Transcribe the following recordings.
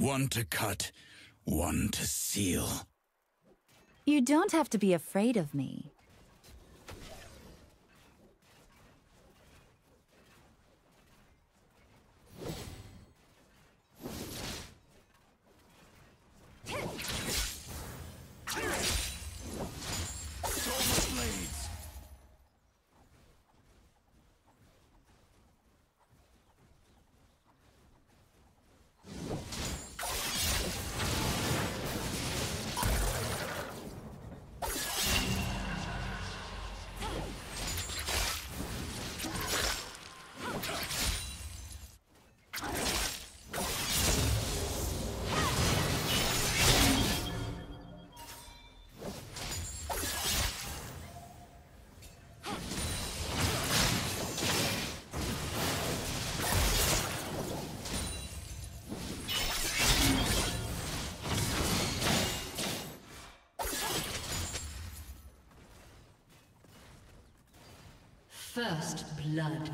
One to cut, one to seal. You don't have to be afraid of me. First blood.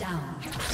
down.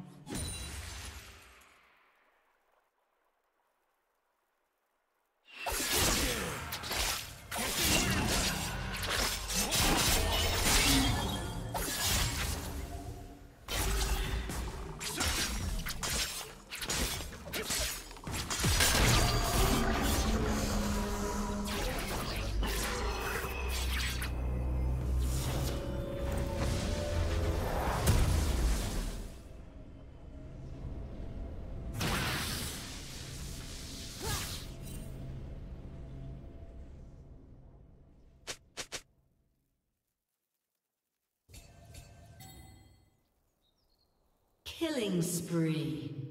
Killing spree.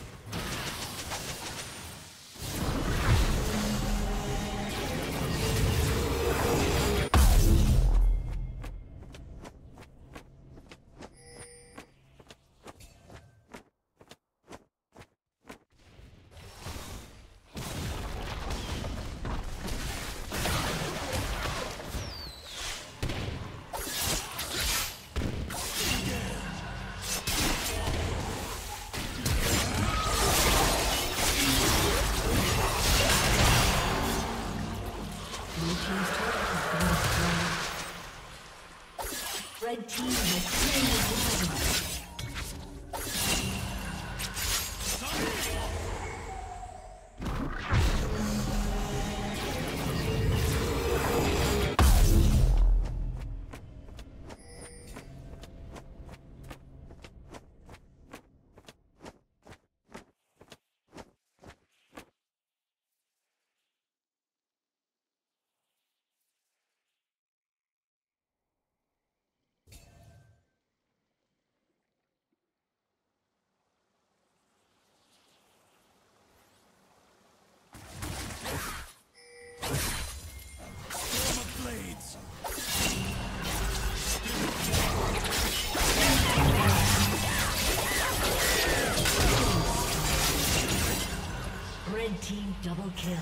Double kill.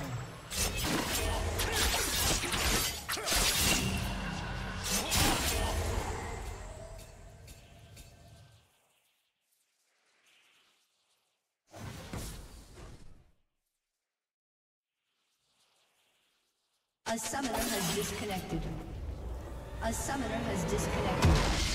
A summoner has disconnected. A summoner has disconnected.